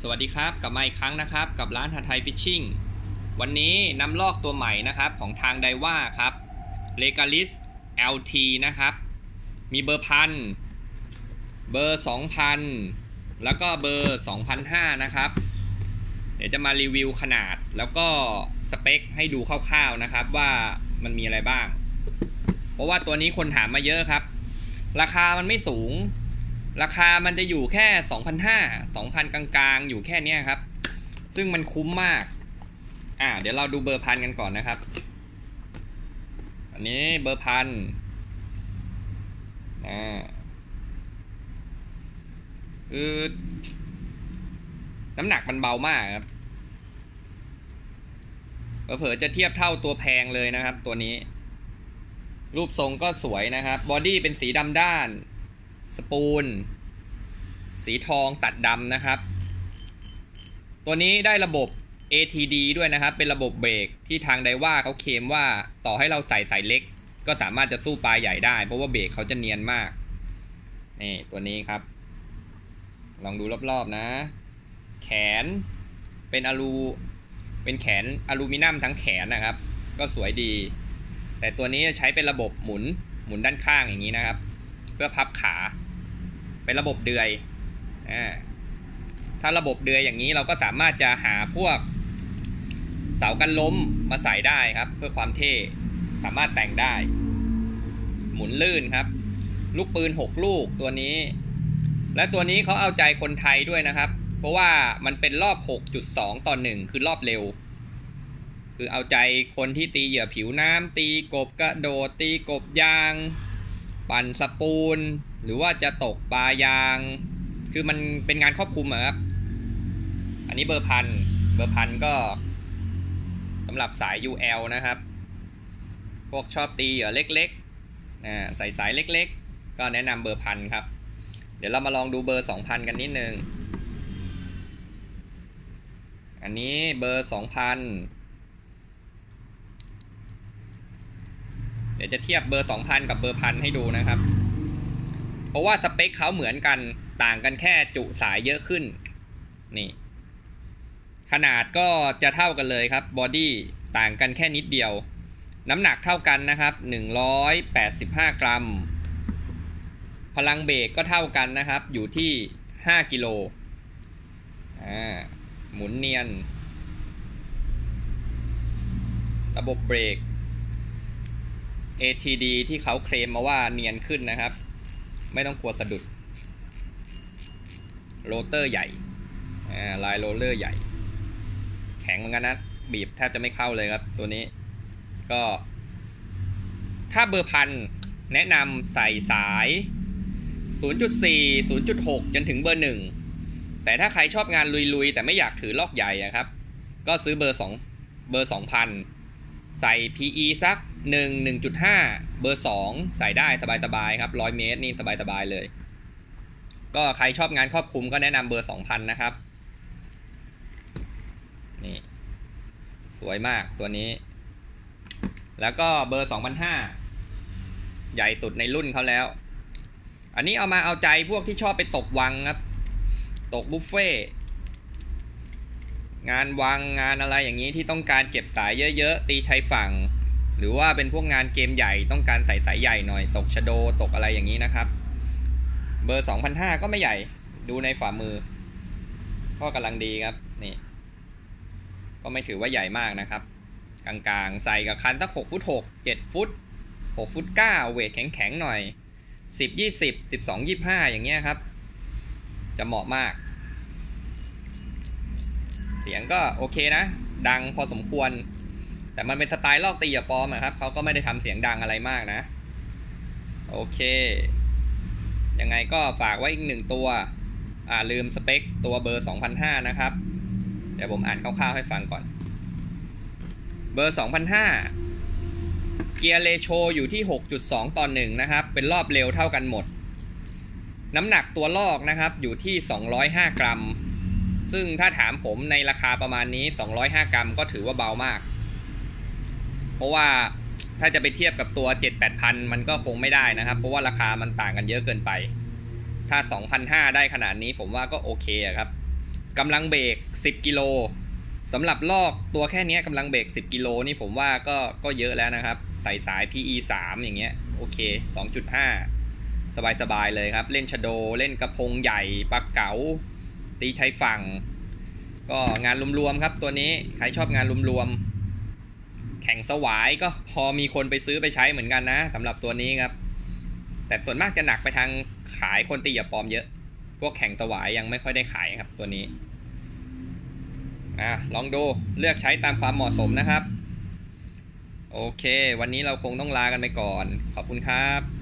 สวัสดีครับกลับมาอีกครั้งนะครับ กับร้านฮาไทยฟิชชิ่งวันนี้นำลอกตัวใหม่นะครับของทางไดว่าครับ l e g a l i s LT นะครับ มีเบอร์พันเบอร์ 2,000 แล้วก็เบอร์2,500นะครับ เดี๋ยวจะมารีวิวขนาดแล้วก็สเปคให้ดูคร่าวๆนะครับว่ามันมีอะไรบ้าง เพราะว่าตัวนี้คนถามมาเยอะครับ ราคามันไม่สูง ราคามันจะอยู่แค่2,500 2,000กลางๆ อยู่แค่เนี้ยครับ ซึ่งมันคุ้มมาก อ่า เดี๋ยวเราดูเบอร์พันกันก่อนนะครับ อันนี้เบอร์พันอ่าคือน้ำหนักมันเบามากครับเผลอจะเทียบเท่าตัวแพงเลยนะครับ ตัวนี้ รูปทรงก็สวยนะครับ body เป็นสีดำด้าน spool สีทองตัดดำนะครับ ตัวนี้ได้ระบบ ATD ด้วยนะครับ เป็นระบบเบรกที่ทาง Daiwa เขาเคมว่าต่อให้เราใส่สายเล็ก ก็สามารถจะสู้ปลาใหญ่ได้ เพราะว่าเบรกเขาจะเนียนมาก นี่ตัวนี้ครับ ลองดูรอบๆนะ แขนเป็นอลูเป็นแขนอลูมิเนียมทั้งแขนนะครับ ก็สวยดี แต่ตัวนี้จะใช้เป็นระบบหมุนหมุนด้านข้างอย่างนี้นะครับ เพื่อพับขา เป็นระบบเดือยอ่าถ้าระบบเดือยอย่างนี้เราก็สามารถจะหาพวก เสากันล้มมาใส่ได้ครับ เพื่อความเท่สามารถแต่งได้ หมุนลื่นครับ ลูกปืน 6 ลูกตัวนี้ และตัวนี้เขาเอาใจคนไทยด้วยนะครับ เพราะว่ามันเป็นรอบ 6.2 ต่อ 1 คือรอบเร็ว คือเอาใจคนที่ตีเหยื่อผิวน้ำตีกบกระโดดตีกบยาง ปั่นสปูน หรือว่าจะตกปลายาง คือมันเป็นงานครอบคลุมอะครับ อันนี้เบอร์พัน เบอร์พันก็สำหรับสาย UL นะครับ พวกชอบตีเหยื่อเล็กๆใส่สายเล็กๆ ก็แนะนำเบอร์พันครับ เดี๋ยวเรามาลองดูเบอร์2,000กันนิดนึง อันนี้เบอร์2,000 เดี๋ยวจะเทียบเบอร์2,000กับเบอร์พันให้ดูนะครับ เพราะว่าสเปคเขาเหมือนกันต่างกันแค่จุสายเยอะขึ้น นี่ ขนาดก็จะเท่ากันเลยครับ body ต่างกันแค่นิดเดียว น้ำหนักเท่ากันนะครับ185 กรัม พลังเบรกก็เท่ากันนะครับ อยู่ที่ 5 กิโลอ่าหมุนเนียน ระบบเบรก ATD ที่เขาเคลมมาว่าเนียนขึ้นนะครับ ไม่ต้องกลัวสะดุดโรเตอร์ใหญ่ลายโรเลอร์ใหญ่ แข็งเหมือนกันนะบีบแทบจะไม่เข้าเลยครับ ตัวนี้ก็ ถ้าเบอร์พันแนะนำใส่สาย 0.4 0.6 จนถึงเบอร์1แต่ถ้าใครชอบงานลุยๆ แต่ไม่อยากถือลอกใหญ่ครับ ก็ซื้อเบอร์2เบอร์2,000ใส่ PE สัก 1 1.5 เบอร์ 2 ใส่ได้สบายๆครับ 100 เมตรนี่สบายๆเลย ก็ใครชอบงานครอบคลุมก็แนะนำเบอร์ 2,000 นะครับ นี่ สวยมากตัวนี้ แล้วก็เบอร์ 2,500 ใหญ่สุดในรุ่นเขาแล้ว อันนี้เอามาเอาใจพวกที่ชอบไปตกวังครับ ตกบุฟเฟ่งานวังงานอะไรอย่างนี้ที่ต้องการเก็บสายเยอะๆ ตีชายฝั่ง หรือว่าเป็นพวกงานเกมใหญ่ต้องการใส่สายใหญ่หน่อย ตกชโดตกอะไรอย่างนี้นะครับ เบอร์2,500ก็ไม่ใหญ่ดูในฝ่ามือ ก็กำลังดีครับนี่ก็ไม่ถือว่าใหญ่มากนะครับ กลางๆ ใส่กับคันตั้ง6ฟุต6 7 ฟุต 6 ฟุต 9 เวทแข็งๆ หน่อย 10 20 12 25 อย่างเงี้ยครับ จะเหมาะมาก เสียงก็โอเคนะ ดังพอสมควร แต่มันเป็นสไตล์ลอกตีอะปอมอะครับเขาก็ไม่ได้ทำเสียงดังอะไรมากนะ โอเค ยังไงก็ฝากไว้อีกหนึ่งตัว อ่าลืมสเปคตัวเบอร์2,500นะครับ เดี๋ยวผมอ่านคร่าวๆให้ฟังก่อน เบอร์2,500เกียร์เลโชอยู่ที่ 6.2 ต่อ 1 นะครับ เป็นรอบเร็วเท่ากันหมด น้ำหนักตัวลอกนะครับอยู่ที่ 205 กรัม ซึ่งถ้าถามผมในราคาประมาณนี้ 205 กรัมก็ถือว่าเบามาก เพราะว่าถ้าจะไปเทียบกับตัว 7-8พันมันก็คงไม่ได้นะครับ เพราะว่าราคามันต่างกันเยอะเกินไป ถ้า 2,500 ได้ขนาดนี้ผมว่าก็โอเคครับกำลังเบรก 10 กิโลสำหรับลอกตัวแค่นี้กำลังเบรก 10 กิโลนี่ผมว่าก็ก็เยอะแล้วนะครับใส่สาย PE 3 อย่างเงี้ยโอเค 2.5 สบายๆเลยครับ เล่นชโด เล่นกระพงใหญ่ปลาเก๋า ตีชายฝั่ง ก็งานรวมๆครับตัวนี้ ใครชอบงานรวมๆ แข่งสวายก็พอมีคนไปซื้อไปใช้เหมือนกันนะสำหรับตัวนี้ครับ แต่ส่วนมากจะหนักไปทางขายคนตีหยาปลอมเยอะ พวกแข่งสวายยังไม่ค่อยได้ขายครับตัวนี้อะลองดูเลือกใช้ตามความเหมาะสมนะครับ โอเค วันนี้เราคงต้องลากันไปก่อน ขอบคุณครับ